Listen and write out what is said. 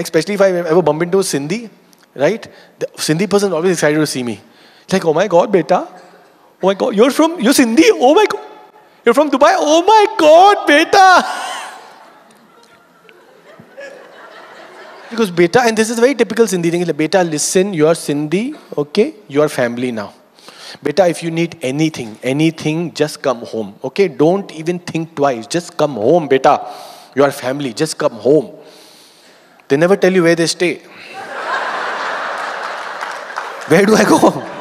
especially if I ever bump into a Sindhi, right? The Sindhi person is always excited to see me. It's like, oh my God, beta. Oh my God, you're from, you're Sindhi? Oh my God. You're from Dubai? Oh my God, beta. because beta, and this is very typical Sindhi thing, like, beta, listen, you are Sindhi, okay? You are family now. Beta, if you need anything, anything, just come home, okay? Don't even think twice. Just come home, beta. You are family, just come home. They never tell you where they stay. where do I go?